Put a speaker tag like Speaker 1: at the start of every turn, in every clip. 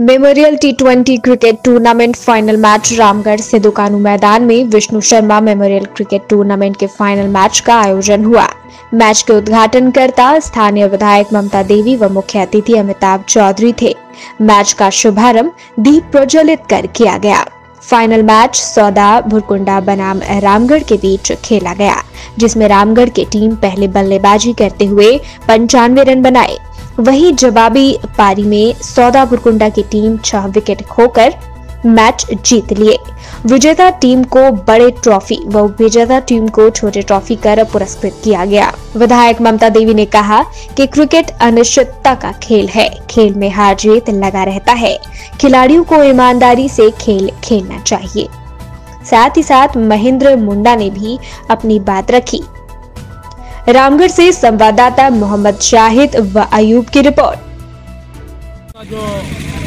Speaker 1: Memorial T twenty cricket tournament final match Ramgarh से दुकानू मैदान में Vishnu Sharma memorial cricket tournament के फाइनल मैच का आयोजन हुआ। मैच के उद्घाटन करता स्थानीय विधायक ममता देवी व मुख्य अतिथि अमिताभ चौधरी थे। मैच का शुभारंभ दीप प्रज्वलित कर किया गया। फाइनल मैच सौदा, भुरकुंडा, बनाम, रामगढ़ के बीच खेला गया, जिसमें रामगढ़ की टीम पहले बल्लेबाजी करते हुए पंचानवे रन बनाए। वहीं जवाबी पारी में सौदा भुरकुंडा की टीम छह विकेट खोकर मैच जीत लिए। विजेता टीम को बड़े ट्रॉफी व विजेता टीम को छोटे ट्रॉफी कर पुरस्कृत किया गया। विधायक ममता देवी ने कहा कि क्रिकेट अनिश्चितता का खेल है। खेल में हार जीत लगा रहता है। खिलाड़ियों को ईमानदारी से खेल खेलना चाहिए। साथ ही साथ महेंद्र मुंडा ने भी अपनी बात रखी। रामगढ़ से संवाददाता मोहम्मद शाहिद व अयूब की रिपोर्ट।
Speaker 2: जो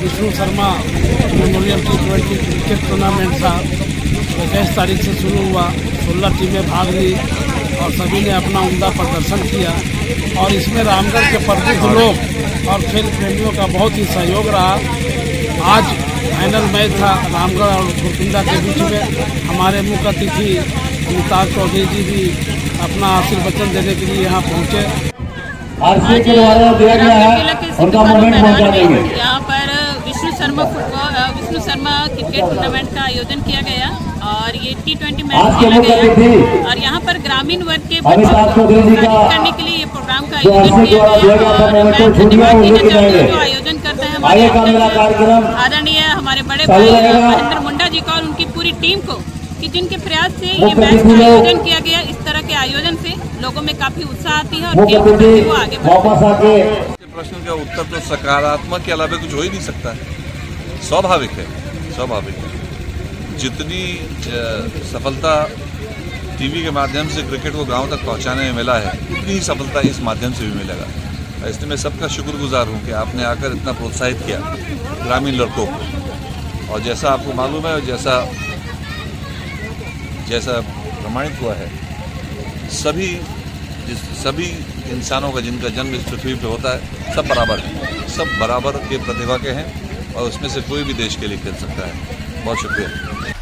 Speaker 2: Vishnu Sharma memorial T twenty cricket tournament था वो इक्कीस तारीख से शुरू हुआ, सोलह टीमें भाग ली और सभी ने अपना उमदा प्रदर्शन किया। और इसमें रामगढ़ के प्रमुख लोग और खेल प्रेमियों का बहुत ही सहयोग रहा। आज फाइनल मैच था रामगढ़ और गुरकुंडा के बीच में। हमारे मुख्य अतिथि अमिताभ चौधरी जी भी अपना आशीर्वचन देने के लिए यहाँ पहुँचे।
Speaker 3: आरसीए के द्वारा दिया गया है उनका मोमेंट पहुँचा देंगे।
Speaker 4: यहाँ पर Vishnu Sharma football Vishnu Sharma cricket tournament का आयोजन किया गया और ये टी ट्वेंटी मैच
Speaker 3: आज
Speaker 4: खेला गया। और यहाँ पर ग्रामीण वर्ग के बच्चों को करने के लिए ये प्रोग्राम का आयोजन किया गया आयोजन करते हैं। हमारे आदरणीय हमारे बड़े भाई महेंद्र मुंडा जी का और उनकी पूरी टीम को कि जिनके प्रयास से ये मैच का आयोजन किया गया इस तरह के आयोजन से लोगों में काफ़ी उत्साह आती है और खेल के वो आगे हैं।
Speaker 5: प्रश्न का उत्तर तो सकारात्मक के अलावा कुछ हो ही नहीं सकता। है स्वाभाविक है स्वाभाविक है। जितनी सफलता टीवी के माध्यम से क्रिकेट को गाँव तक पहुँचाने में मिला है उतनी ही सफलता इस माध्यम से भी मिलेगा। इसलिए मैं सबका शुक्रगुजार हूँ कि आपने आकर इतना प्रोत्साहित किया ग्रामीण लड़कों को। और जैसा आपको मालूम है और जैसा जैसा प्रमाणित हुआ है, सभी जिस, सभी इंसानों का जिनका जन्म इस पृथ्वी पर होता है, सब बराबर है। सब बराबर के प्रतिभा के हैं और उसमें से कोई भी देश के लिए खेल सकता है। बहुत शुक्रिया।